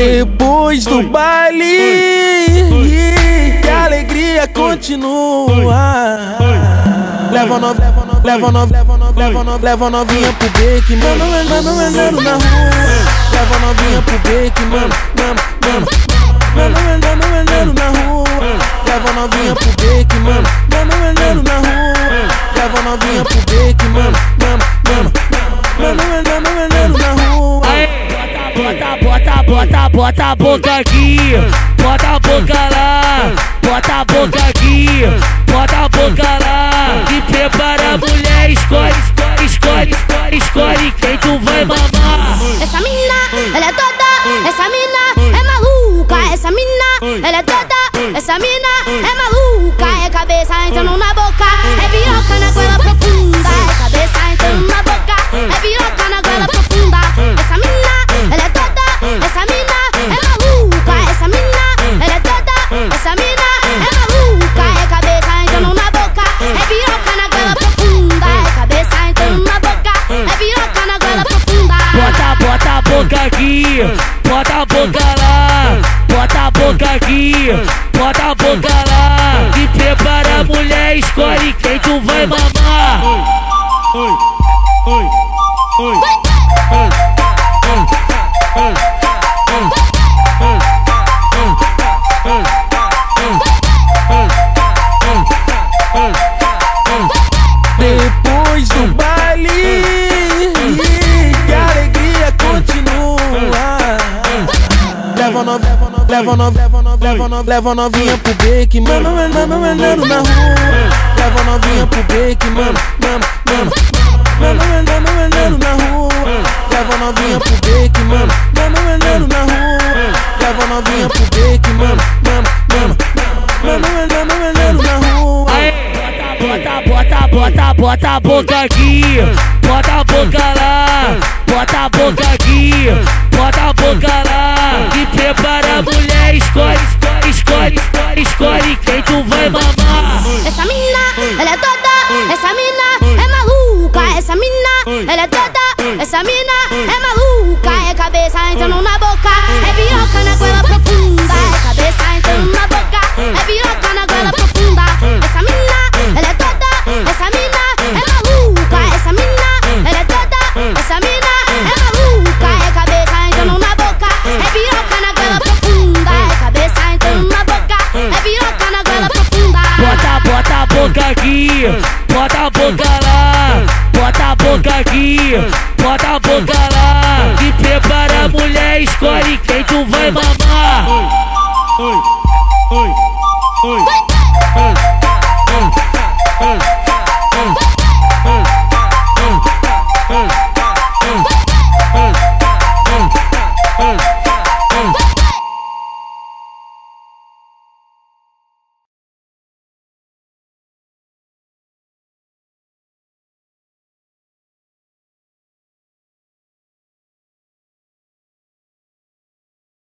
Depois do baile, que a alegria continua. Leva nove, leva nove, leva nove, leva nove, novinha pro beque, mano, mano, andando na rua. Leva novinha pro beque, mano, mano, mano. Mano, andando, andando na rua. Leva novinha pro beque, mano, mano, andando na rua. Leva novinha pro beque, mano, mano, mano. Mano, andando Bota, bota, a boca aqui, bota a boca lá, bota a boca aqui, bota a boca lá. E prepara a mulher, escolhe, escolhe, escolhe, escolhe, escolhe quem tu vai mamar. Essa mina, ela é toda, essa mina é maluca, essa mina, ela é toda, essa mina aqui, bota a boca lá, bota a boca aqui, bota a boca lá. E prepara a mulher, escolhe quem tu vai mamar. Leva nove, leva nove, leva nove, leva novinha pro beque, mano, mano, andando na rua. Leva novinha pro beque, mano, mano, mano. Mano, andando, andando na rua. Leva novinha pro beque, mano, mano, andando na rua. Leva novinha pro beque, mano, mano, mano. Mano, andando, andando na rua. Bota, bota, bota, bota a boca aqui, bota a boca lá, bota a boca aqui, tu vai mamar. Essa mina, ela é toda, essa mina é maluca, essa mina, ela é toda, essa mina boca aqui, bota a boca lá, bota a boca aqui, bota a boca lá. E prepara a mulher, escolhe quem tu vai mamar.